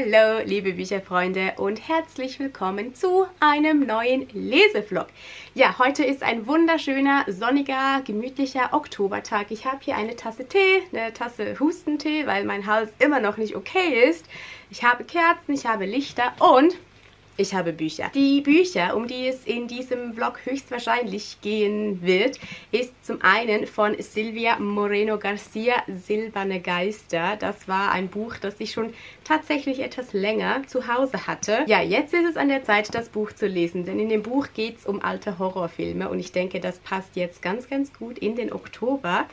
Hallo, liebe Bücherfreunde und herzlich willkommen zu einem neuen Lesevlog. Ja, heute ist ein wunderschöner, sonniger, gemütlicher Oktobertag. Ich habe hier eine Tasse Tee, eine Tasse Hustentee, weil mein Hals immer noch nicht okay ist. Ich habe Kerzen, ich habe Lichter und ich habe Bücher. Die Bücher, um die es in diesem Vlog höchstwahrscheinlich gehen wird, ist zum einen von Silvia Moreno Garcia, Silberne Geister. Das war ein Buch, das ich schon tatsächlich etwas länger zu Hause hatte. Ja, jetzt ist es an der Zeit, das Buch zu lesen, denn in dem Buch geht es um alte Horrorfilme und ich denke, das passt jetzt ganz, ganz gut in den Oktober.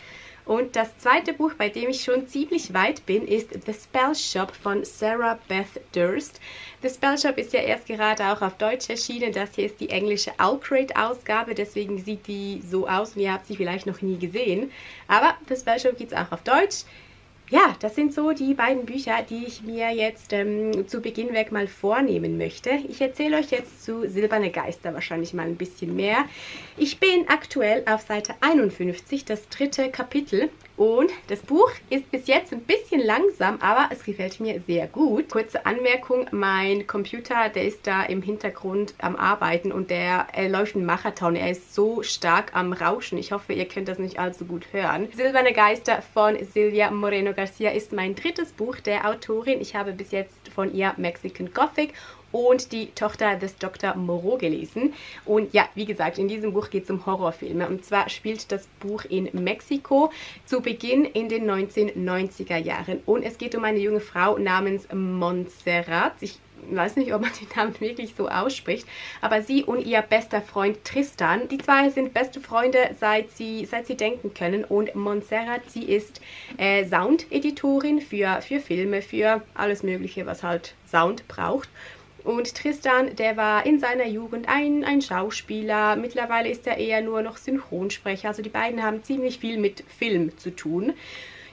Und das zweite Buch, bei dem ich schon ziemlich weit bin, ist The Spell Shop von Sarah Beth Durst. The Spell Shop ist ja erst gerade auch auf Deutsch erschienen. Das hier ist die englische Alcrate-Ausgabe, deswegen sieht die so aus und ihr habt sie vielleicht noch nie gesehen. Aber The Spell Shop gibt es auch auf Deutsch ja, das sind so die beiden Bücher, die ich mir jetzt ähm, zu Beginn weg mal vornehmen möchte. Ich erzähle euch jetzt zu Silberne Geister wahrscheinlich mal ein bisschen mehr. Ich bin aktuell auf Seite 51, das dritte Kapitel. Und das Buch ist bis jetzt ein bisschen langsam, aber es gefällt mir sehr gut. Kurze Anmerkung, mein Computer, der ist da im Hintergrund am Arbeiten und der er läuft einen Marathon. Er ist so stark am Rauschen. Ich hoffe, ihr könnt das nicht allzu gut hören. Silberne Geister von Silvia Moreno Garcia ist mein drittes Buch der Autorin. Ich habe bis jetzt von ihr Mexican Gothic und die Tochter des Dr. Moreau gelesen. Und ja, wie gesagt, in diesem Buch geht es um Horrorfilme. Und zwar spielt das Buch in Mexiko zu Beginn in den 1990er Jahren. Und es geht um eine junge Frau namens Montserrat. Ich weiß nicht, ob man den Namen wirklich so ausspricht, aber sie und ihr bester Freund Tristan, die zwei sind beste Freunde, seit sie, seit sie denken können und Montserrat, sie ist äh, Sound-Editorin für, für Filme, für alles mögliche, was halt Sound braucht und Tristan, der war in seiner Jugend ein, ein Schauspieler. Mittlerweile ist er eher nur noch Synchronsprecher. Also die beiden haben ziemlich viel mit Film zu tun.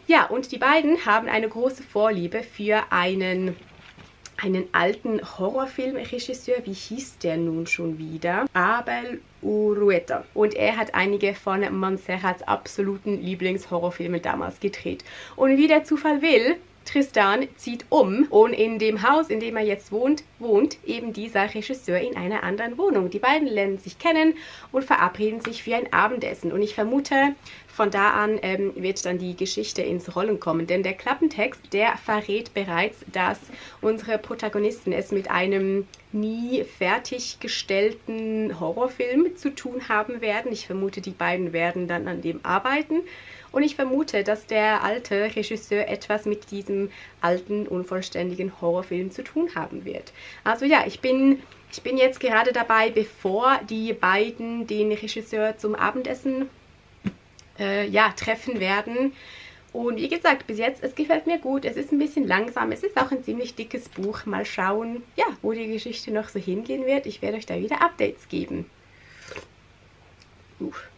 Ja, und die beiden haben eine große Vorliebe für einen einen alten Horrorfilmregisseur, wie hieß der nun schon wieder? Abel Urueta. Und er hat einige von Montserrats absoluten Lieblingshorrorfilmen damals gedreht. Und wie der Zufall will, Tristan zieht um und in dem Haus, in dem er jetzt wohnt, wohnt eben dieser Regisseur in einer anderen Wohnung. Die beiden lernen sich kennen und verabreden sich für ein Abendessen. Und ich vermute, von da an ähm, wird dann die Geschichte ins Rollen kommen. Denn der Klappentext, der verrät bereits, dass unsere Protagonisten es mit einem nie fertiggestellten Horrorfilm zu tun haben werden. Ich vermute, die beiden werden dann an dem arbeiten. Und ich vermute, dass der alte Regisseur etwas mit diesem alten, unvollständigen Horrorfilm zu tun haben wird. Also ja, ich bin, ich bin jetzt gerade dabei, bevor die beiden den Regisseur zum Abendessen äh, ja, treffen werden. Und wie gesagt, bis jetzt, es gefällt mir gut. Es ist ein bisschen langsam. Es ist auch ein ziemlich dickes Buch. Mal schauen, ja, wo die Geschichte noch so hingehen wird. Ich werde euch da wieder Updates geben. Uff.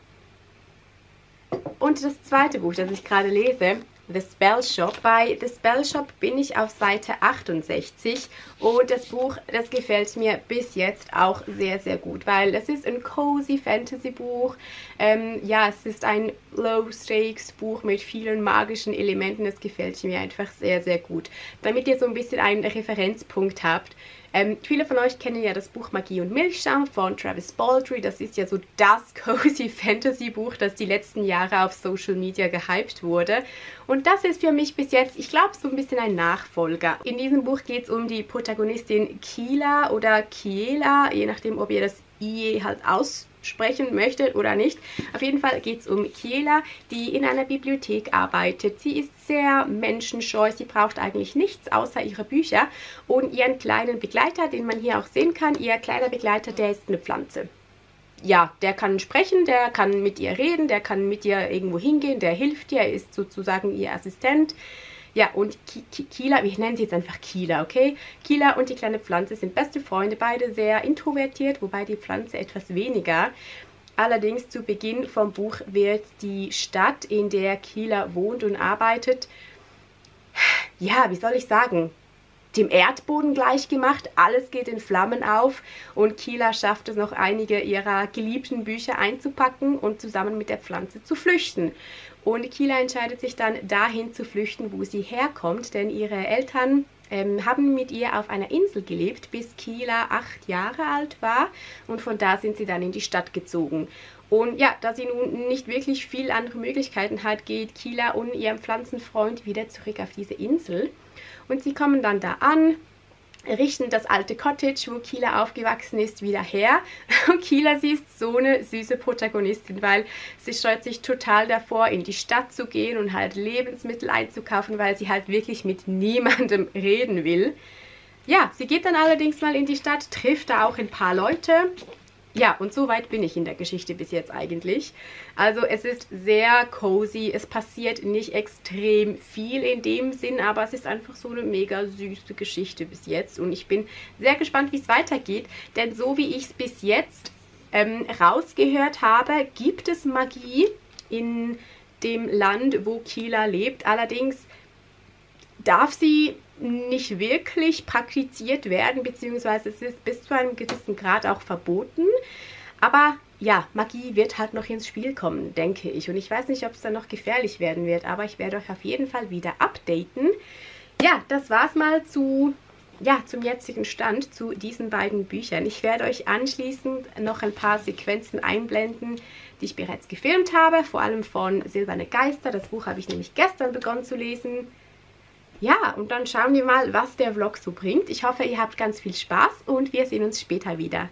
Und das zweite Buch, das ich gerade lese, The Spell Shop. Bei The Spell Shop bin ich auf Seite 68 und das Buch, das gefällt mir bis jetzt auch sehr, sehr gut, weil es ist ein cozy Fantasy Buch. Ähm, ja, es ist ein Low-Stakes-Buch mit vielen magischen Elementen. Das gefällt mir einfach sehr, sehr gut. Damit ihr so ein bisschen einen Referenzpunkt habt, ähm, viele von euch kennen ja das Buch Magie und Milchschaum von Travis Baldry. Das ist ja so das cozy Fantasy Buch, das die letzten Jahre auf Social Media gehypt wurde. Und das ist für mich bis jetzt, ich glaube, so ein bisschen ein Nachfolger. In diesem Buch geht es um die Protagonistin Kila oder Kiela, je nachdem, ob ihr das I halt aus sprechen möchtet oder nicht. Auf jeden Fall geht es um Kiela, die in einer Bibliothek arbeitet. Sie ist sehr menschenscheu, sie braucht eigentlich nichts außer ihre Bücher und ihren kleinen Begleiter, den man hier auch sehen kann. Ihr kleiner Begleiter, der ist eine Pflanze ja, der kann sprechen, der kann mit ihr reden, der kann mit ihr irgendwo hingehen, der hilft ihr, ist sozusagen ihr Assistent. Ja, und Kila, ich nenne sie jetzt einfach Kila, okay? Kila und die kleine Pflanze sind beste Freunde, beide sehr introvertiert, wobei die Pflanze etwas weniger. Allerdings zu Beginn vom Buch wird die Stadt, in der Kila wohnt und arbeitet, ja, wie soll ich sagen, dem Erdboden gleichgemacht. Alles geht in Flammen auf und Kila schafft es noch einige ihrer geliebten Bücher einzupacken und zusammen mit der Pflanze zu flüchten. Und Kila entscheidet sich dann dahin zu flüchten, wo sie herkommt, denn ihre Eltern ähm, haben mit ihr auf einer Insel gelebt, bis Kila acht Jahre alt war und von da sind sie dann in die Stadt gezogen. Und ja, da sie nun nicht wirklich viel andere Möglichkeiten hat, geht Kila und ihrem Pflanzenfreund wieder zurück auf diese Insel. Und sie kommen dann da an, richten das alte Cottage, wo Kila aufgewachsen ist, wieder her. Und Kila, sie ist so eine süße Protagonistin, weil sie scheut sich total davor, in die Stadt zu gehen und halt Lebensmittel einzukaufen, weil sie halt wirklich mit niemandem reden will. Ja, sie geht dann allerdings mal in die Stadt, trifft da auch ein paar Leute ja, und so weit bin ich in der Geschichte bis jetzt eigentlich. Also es ist sehr cozy, es passiert nicht extrem viel in dem Sinn, aber es ist einfach so eine mega süße Geschichte bis jetzt. Und ich bin sehr gespannt, wie es weitergeht, denn so wie ich es bis jetzt ähm, rausgehört habe, gibt es Magie in dem Land, wo Kila lebt. Allerdings darf sie nicht wirklich praktiziert werden, beziehungsweise es ist bis zu einem gewissen Grad auch verboten. Aber ja, Magie wird halt noch ins Spiel kommen, denke ich. Und ich weiß nicht, ob es dann noch gefährlich werden wird, aber ich werde euch auf jeden Fall wieder updaten. Ja, das war's mal zu, ja, zum jetzigen Stand zu diesen beiden Büchern. Ich werde euch anschließend noch ein paar Sequenzen einblenden, die ich bereits gefilmt habe, vor allem von Silberne Geister. Das Buch habe ich nämlich gestern begonnen zu lesen. Ja, und dann schauen wir mal, was der Vlog so bringt. Ich hoffe, ihr habt ganz viel Spaß und wir sehen uns später wieder.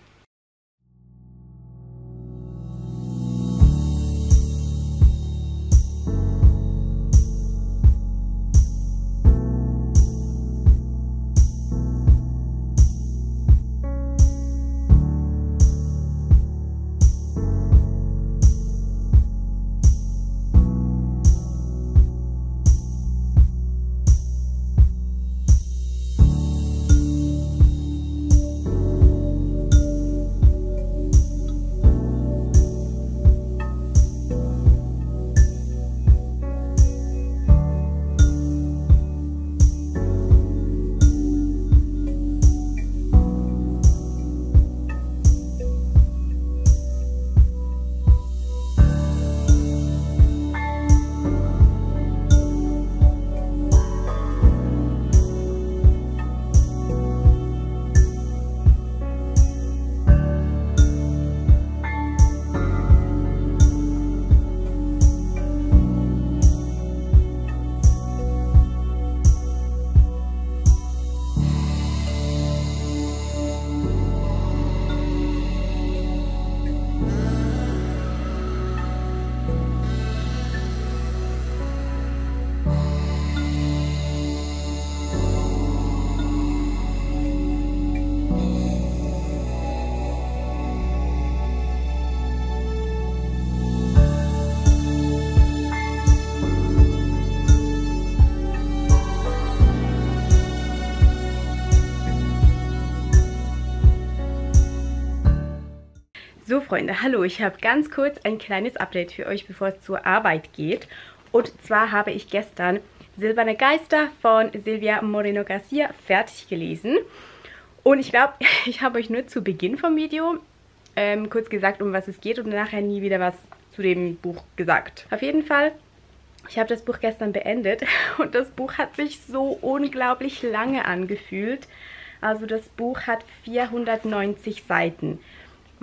Freunde, hallo, ich habe ganz kurz ein kleines Update für euch, bevor es zur Arbeit geht. Und zwar habe ich gestern Silberne Geister von Silvia Moreno Garcia fertig gelesen. Und ich glaube, ich habe euch nur zu Beginn vom Video ähm, kurz gesagt, um was es geht und nachher nie wieder was zu dem Buch gesagt. Auf jeden Fall, ich habe das Buch gestern beendet und das Buch hat sich so unglaublich lange angefühlt. Also das Buch hat 490 Seiten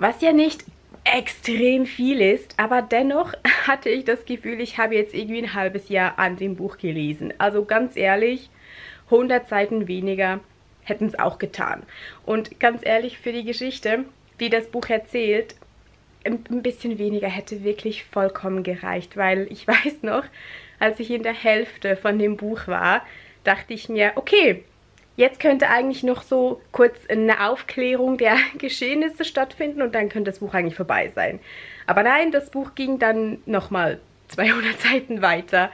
was ja nicht extrem viel ist, aber dennoch hatte ich das Gefühl, ich habe jetzt irgendwie ein halbes Jahr an dem Buch gelesen. Also ganz ehrlich, 100 Seiten weniger hätten es auch getan. Und ganz ehrlich, für die Geschichte, die das Buch erzählt, ein bisschen weniger hätte wirklich vollkommen gereicht, weil ich weiß noch, als ich in der Hälfte von dem Buch war, dachte ich mir, okay, Jetzt könnte eigentlich noch so kurz eine Aufklärung der Geschehnisse stattfinden und dann könnte das Buch eigentlich vorbei sein. Aber nein, das Buch ging dann nochmal 200 Seiten weiter.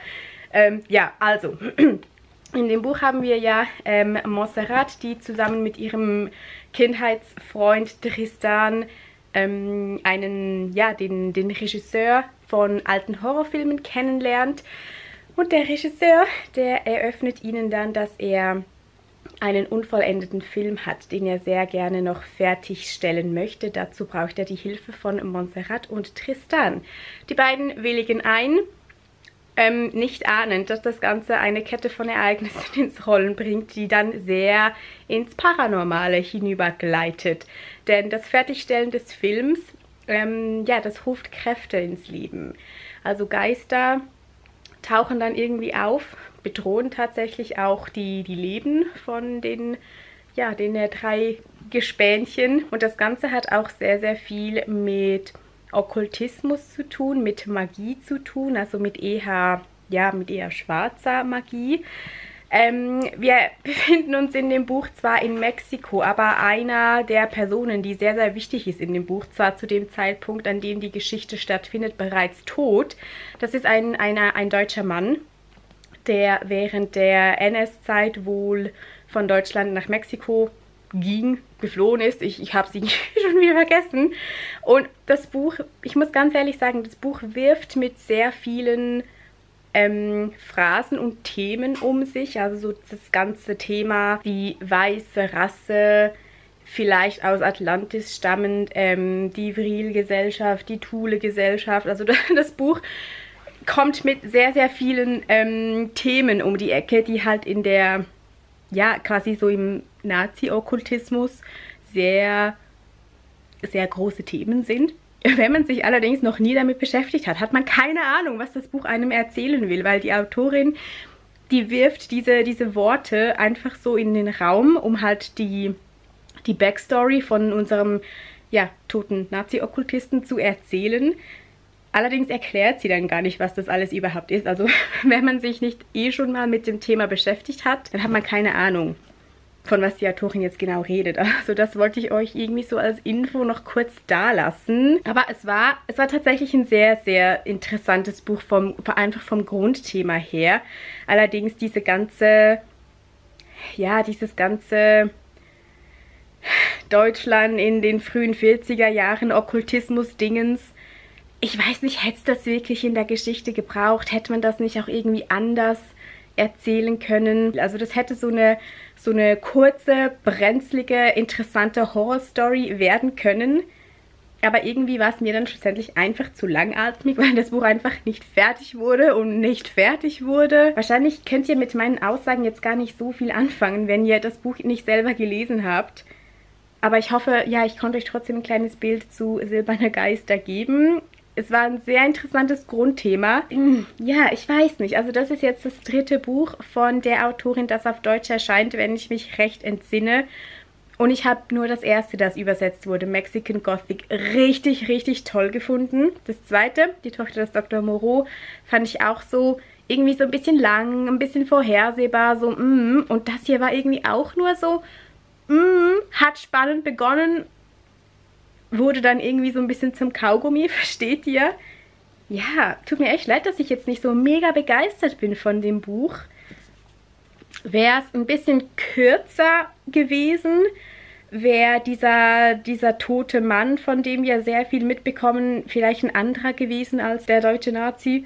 Ähm, ja, also, in dem Buch haben wir ja ähm, Montserrat, die zusammen mit ihrem Kindheitsfreund Tristan ähm, einen, ja, den, den Regisseur von alten Horrorfilmen kennenlernt. Und der Regisseur, der eröffnet ihnen dann, dass er einen unvollendeten Film hat, den er sehr gerne noch fertigstellen möchte. Dazu braucht er die Hilfe von Montserrat und Tristan. Die beiden willigen ein ähm, nicht ahnend, dass das Ganze eine Kette von Ereignissen ins Rollen bringt, die dann sehr ins Paranormale hinübergleitet. Denn das Fertigstellen des Films, ähm, ja, das ruft Kräfte ins Leben. Also Geister tauchen dann irgendwie auf, bedrohen tatsächlich auch die, die Leben von den, ja, den drei Gespänchen. Und das Ganze hat auch sehr, sehr viel mit Okkultismus zu tun, mit Magie zu tun, also mit eher, ja, mit eher schwarzer Magie. Ähm, wir befinden uns in dem Buch zwar in Mexiko, aber einer der Personen, die sehr, sehr wichtig ist in dem Buch, zwar zu dem Zeitpunkt, an dem die Geschichte stattfindet, bereits tot. Das ist ein, einer, ein deutscher Mann, der während der NS-Zeit wohl von Deutschland nach Mexiko ging, geflohen ist. Ich, ich habe sie schon wieder vergessen. Und das Buch, ich muss ganz ehrlich sagen, das Buch wirft mit sehr vielen ähm, Phrasen und Themen um sich. Also so das ganze Thema, die weiße Rasse, vielleicht aus Atlantis stammend, ähm, die Vril-Gesellschaft, die Thule-Gesellschaft. Also das Buch kommt mit sehr, sehr vielen ähm, Themen um die Ecke, die halt in der, ja, quasi so im Nazi-Okkultismus sehr, sehr große Themen sind. Wenn man sich allerdings noch nie damit beschäftigt hat, hat man keine Ahnung, was das Buch einem erzählen will, weil die Autorin, die wirft diese, diese Worte einfach so in den Raum, um halt die, die Backstory von unserem ja, toten Nazi-Okkultisten zu erzählen. Allerdings erklärt sie dann gar nicht, was das alles überhaupt ist. Also wenn man sich nicht eh schon mal mit dem Thema beschäftigt hat, dann hat man keine Ahnung von was die Autorin jetzt genau redet. Also das wollte ich euch irgendwie so als Info noch kurz da lassen. Aber es war, es war tatsächlich ein sehr, sehr interessantes Buch, vom, einfach vom Grundthema her. Allerdings diese ganze, ja, dieses ganze Deutschland in den frühen 40er Jahren Okkultismus-Dingens. Ich weiß nicht, hätte es das wirklich in der Geschichte gebraucht? Hätte man das nicht auch irgendwie anders erzählen können? Also das hätte so eine so eine kurze, brenzlige, interessante Horrorstory werden können. Aber irgendwie war es mir dann schlussendlich einfach zu langatmig, weil das Buch einfach nicht fertig wurde und nicht fertig wurde. Wahrscheinlich könnt ihr mit meinen Aussagen jetzt gar nicht so viel anfangen, wenn ihr das Buch nicht selber gelesen habt. Aber ich hoffe, ja, ich konnte euch trotzdem ein kleines Bild zu Silberne Geister geben. Es war ein sehr interessantes Grundthema. Ja, ich weiß nicht. Also das ist jetzt das dritte Buch von der Autorin, das auf Deutsch erscheint, wenn ich mich recht entsinne. Und ich habe nur das erste, das übersetzt wurde, Mexican Gothic, richtig, richtig toll gefunden. Das zweite, die Tochter des Dr. Moreau, fand ich auch so irgendwie so ein bisschen lang, ein bisschen vorhersehbar, so mm. Und das hier war irgendwie auch nur so, mm, hat spannend begonnen wurde dann irgendwie so ein bisschen zum Kaugummi, versteht ihr? Ja, tut mir echt leid, dass ich jetzt nicht so mega begeistert bin von dem Buch. Wäre es ein bisschen kürzer gewesen, wäre dieser, dieser tote Mann, von dem wir sehr viel mitbekommen, vielleicht ein anderer gewesen als der deutsche Nazi,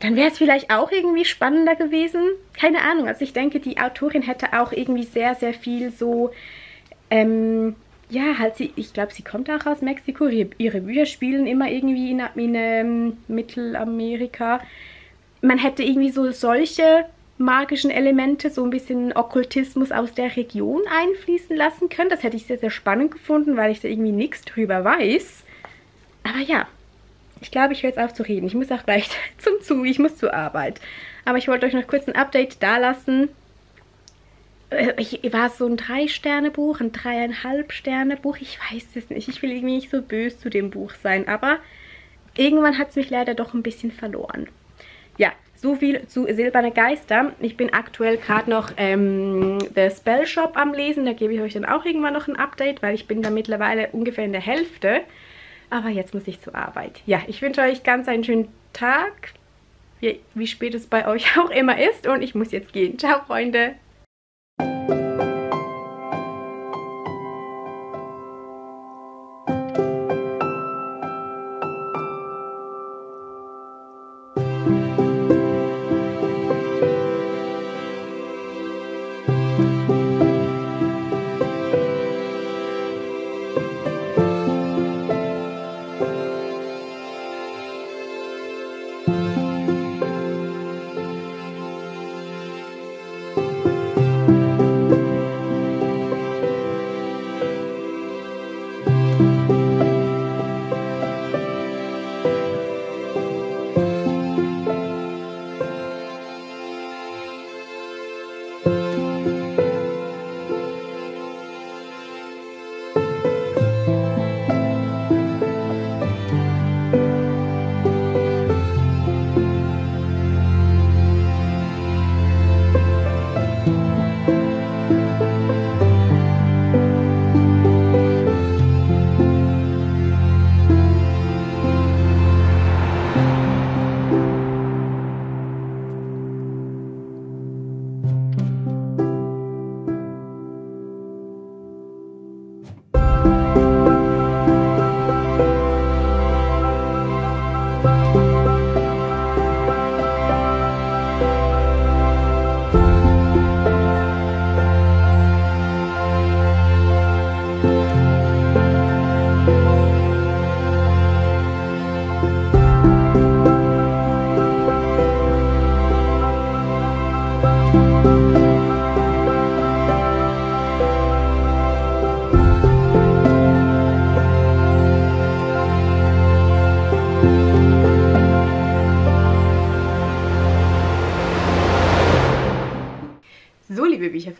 dann wäre es vielleicht auch irgendwie spannender gewesen. Keine Ahnung, also ich denke, die Autorin hätte auch irgendwie sehr, sehr viel so ähm, ja, halt sie, ich glaube, sie kommt auch aus Mexiko. Ihre Bücher spielen immer irgendwie in, in ähm, Mittelamerika. Man hätte irgendwie so solche magischen Elemente, so ein bisschen Okkultismus aus der Region einfließen lassen können. Das hätte ich sehr, sehr spannend gefunden, weil ich da irgendwie nichts drüber weiß. Aber ja, ich glaube, ich höre jetzt auf zu reden. Ich muss auch gleich zum Zug, ich muss zur Arbeit. Aber ich wollte euch noch kurz ein Update da lassen ich, war es so ein Drei-Sterne-Buch, ein Dreieinhalb-Sterne-Buch? Ich weiß es nicht. Ich will irgendwie nicht so böse zu dem Buch sein, aber irgendwann hat es mich leider doch ein bisschen verloren. Ja, so viel zu Silberne Geister. Ich bin aktuell gerade noch ähm, The Spell Shop am Lesen. Da gebe ich euch dann auch irgendwann noch ein Update, weil ich bin da mittlerweile ungefähr in der Hälfte. Aber jetzt muss ich zur Arbeit. Ja, ich wünsche euch ganz einen schönen Tag. Wie, wie spät es bei euch auch immer ist. Und ich muss jetzt gehen. Ciao, Freunde. Bye.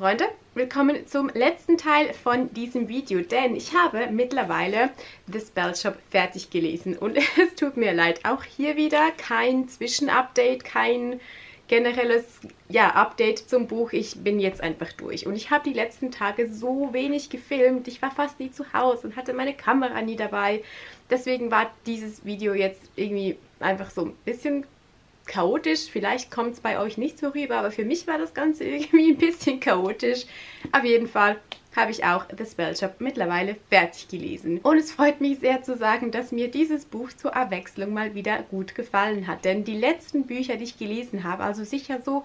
Bücherfreunde, willkommen zum letzten Teil von diesem Video, denn ich habe mittlerweile The Spell Shop fertig gelesen und es tut mir leid, auch hier wieder kein Zwischenupdate, kein generelles ja, Update zum Buch. Ich bin jetzt einfach durch und ich habe die letzten Tage so wenig gefilmt, ich war fast nie zu Hause und hatte meine Kamera nie dabei. Deswegen war dieses Video jetzt irgendwie einfach so ein bisschen chaotisch. Vielleicht kommt es bei euch nicht so rüber, aber für mich war das Ganze irgendwie ein bisschen chaotisch. Auf jeden Fall habe ich auch The Spell Shop mittlerweile fertig gelesen. Und es freut mich sehr zu sagen, dass mir dieses Buch zur Abwechslung mal wieder gut gefallen hat. Denn die letzten Bücher, die ich gelesen habe, also sicher so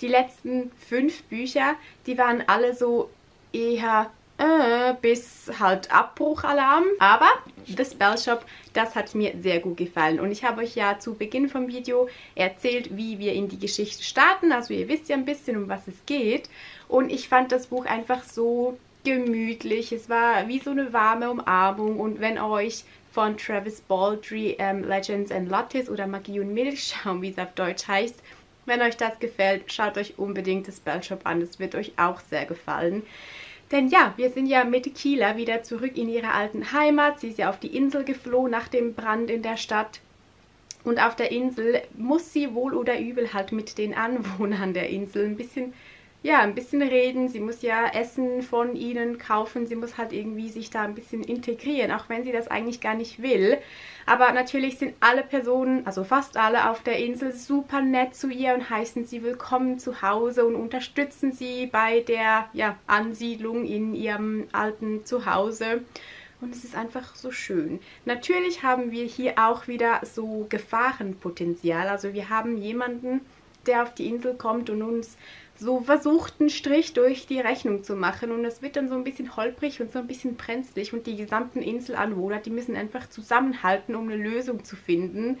die letzten fünf Bücher, die waren alle so eher äh, bis halt Abbruchalarm. Aber The Spell Shop, das hat mir sehr gut gefallen. Und ich habe euch ja zu Beginn vom Video erzählt, wie wir in die Geschichte starten. Also ihr wisst ja ein bisschen, um was es geht. Und ich fand das Buch einfach so gemütlich. Es war wie so eine warme Umarmung. Und wenn euch von Travis Baldry ähm, Legends and Lottes oder Magie und Milchschaum, wie es auf Deutsch heißt, wenn euch das gefällt, schaut euch unbedingt das Spell Shop an. Das wird euch auch sehr gefallen. Denn ja, wir sind ja mit Kila wieder zurück in ihre alten Heimat. Sie ist ja auf die Insel geflohen nach dem Brand in der Stadt. Und auf der Insel muss sie wohl oder übel halt mit den Anwohnern der Insel ein bisschen ja, ein bisschen reden. Sie muss ja Essen von ihnen kaufen. Sie muss halt irgendwie sich da ein bisschen integrieren, auch wenn sie das eigentlich gar nicht will. Aber natürlich sind alle Personen, also fast alle auf der Insel, super nett zu ihr und heißen sie willkommen zu Hause und unterstützen sie bei der ja, Ansiedlung in ihrem alten Zuhause. Und es ist einfach so schön. Natürlich haben wir hier auch wieder so Gefahrenpotenzial. Also wir haben jemanden, der auf die Insel kommt und uns so versucht, einen Strich durch die Rechnung zu machen. Und es wird dann so ein bisschen holprig und so ein bisschen brenzlig. Und die gesamten Inselanwohner, die müssen einfach zusammenhalten, um eine Lösung zu finden.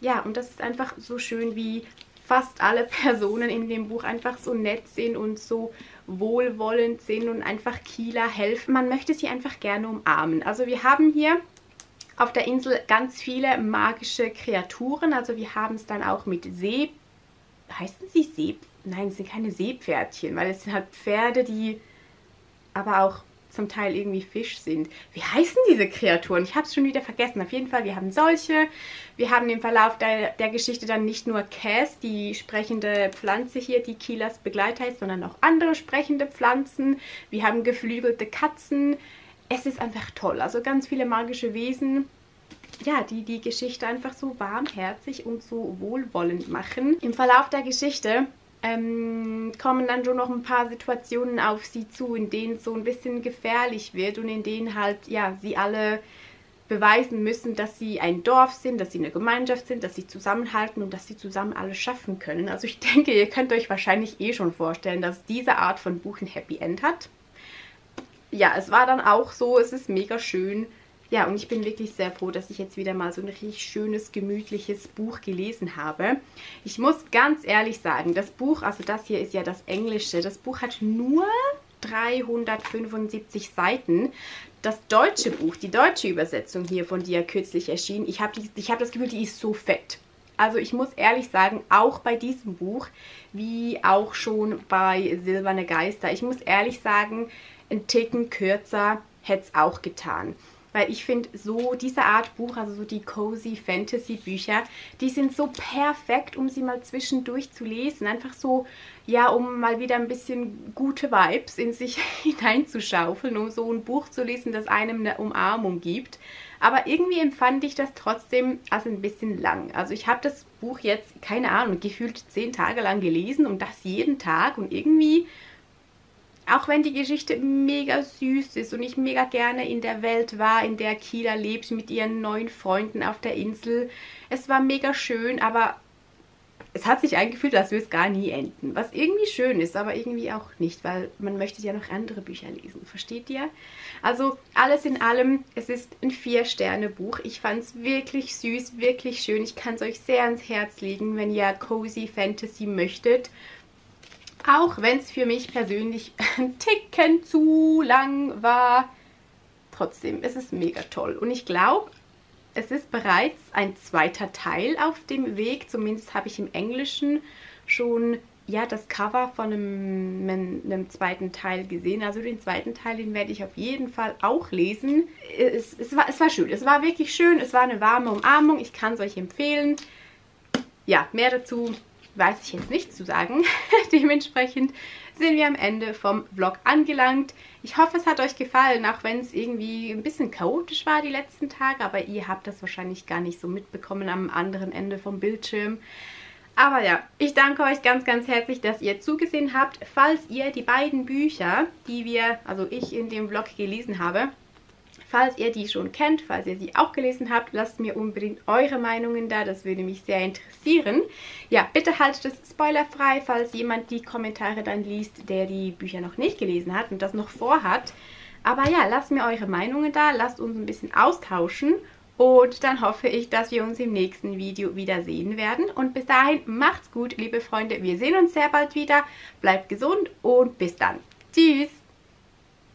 Ja, und das ist einfach so schön, wie fast alle Personen in dem Buch einfach so nett sind und so wohlwollend sind und einfach Kieler helfen. Man möchte sie einfach gerne umarmen. Also wir haben hier auf der Insel ganz viele magische Kreaturen. Also wir haben es dann auch mit See... Heißen sie See nein, es sind keine Seepferdchen, weil es sind halt Pferde, die aber auch zum Teil irgendwie Fisch sind. Wie heißen diese Kreaturen? Ich habe es schon wieder vergessen. Auf jeden Fall, wir haben solche. Wir haben im Verlauf der, der Geschichte dann nicht nur Cass, die sprechende Pflanze hier, die Kielas Begleiter ist, sondern auch andere sprechende Pflanzen. Wir haben geflügelte Katzen. Es ist einfach toll. Also ganz viele magische Wesen ja, die die Geschichte einfach so warmherzig und so wohlwollend machen. Im Verlauf der Geschichte ähm, kommen dann schon noch ein paar Situationen auf sie zu, in denen es so ein bisschen gefährlich wird und in denen halt, ja, sie alle beweisen müssen, dass sie ein Dorf sind, dass sie eine Gemeinschaft sind, dass sie zusammenhalten und dass sie zusammen alles schaffen können. Also ich denke, ihr könnt euch wahrscheinlich eh schon vorstellen, dass diese Art von Buch ein Happy End hat. Ja, es war dann auch so, es ist mega schön, ja, und ich bin wirklich sehr froh, dass ich jetzt wieder mal so ein richtig schönes, gemütliches Buch gelesen habe. Ich muss ganz ehrlich sagen, das Buch, also das hier ist ja das Englische, das Buch hat nur 375 Seiten. Das deutsche Buch, die deutsche Übersetzung hier von dir kürzlich erschienen, ich habe hab das Gefühl, die ist so fett. Also ich muss ehrlich sagen, auch bei diesem Buch, wie auch schon bei Silberne Geister, ich muss ehrlich sagen, ein Ticken kürzer hätte es auch getan. Weil ich finde, so diese Art Buch, also so die cozy Fantasy Bücher, die sind so perfekt, um sie mal zwischendurch zu lesen. Einfach so, ja, um mal wieder ein bisschen gute Vibes in sich hineinzuschaufeln, um so ein Buch zu lesen, das einem eine Umarmung gibt. Aber irgendwie empfand ich das trotzdem als ein bisschen lang. Also ich habe das Buch jetzt, keine Ahnung, gefühlt zehn Tage lang gelesen und das jeden Tag und irgendwie auch wenn die Geschichte mega süß ist und ich mega gerne in der Welt war, in der Kila lebt mit ihren neuen Freunden auf der Insel. Es war mega schön, aber es hat sich eingefühlt, als würde es gar nie enden. Was irgendwie schön ist, aber irgendwie auch nicht, weil man möchte ja noch andere Bücher lesen. Versteht ihr? Also alles in allem, es ist ein Vier-Sterne-Buch. Ich fand es wirklich süß, wirklich schön. Ich kann es euch sehr ans Herz legen, wenn ihr Cozy Fantasy möchtet. Auch wenn es für mich persönlich ein Ticken zu lang war. Trotzdem, es ist mega toll. Und ich glaube, es ist bereits ein zweiter Teil auf dem Weg. Zumindest habe ich im Englischen schon ja das Cover von einem, einem, zweiten Teil gesehen. Also den zweiten Teil, den werde ich auf jeden Fall auch lesen. Es, es, war, es war schön. Es war wirklich schön. Es war eine warme Umarmung. Ich kann es euch empfehlen. Ja, mehr dazu weiß ich jetzt nicht zu sagen. Dementsprechend sind wir am Ende vom Vlog angelangt. Ich hoffe, es hat euch gefallen, auch wenn es irgendwie ein bisschen chaotisch war die letzten Tage. Aber ihr habt das wahrscheinlich gar nicht so mitbekommen am anderen Ende vom Bildschirm. Aber ja, ich danke euch ganz, ganz herzlich, dass ihr zugesehen habt. Falls ihr die beiden Bücher, die wir, also ich in dem Vlog gelesen habe, falls ihr die schon kennt, falls ihr sie auch gelesen habt, lasst mir unbedingt eure Meinungen da, das würde mich sehr interessieren. Ja, bitte haltet es spoilerfrei, falls jemand die Kommentare dann liest, der die Bücher noch nicht gelesen hat und das noch vorhat. Aber ja, lasst mir eure Meinungen da, lasst uns ein bisschen austauschen und dann hoffe ich, dass wir uns im nächsten Video wiedersehen werden. Und bis dahin, macht's gut, liebe Freunde. Wir sehen uns sehr bald wieder. Bleibt gesund und bis dann. Tschüss.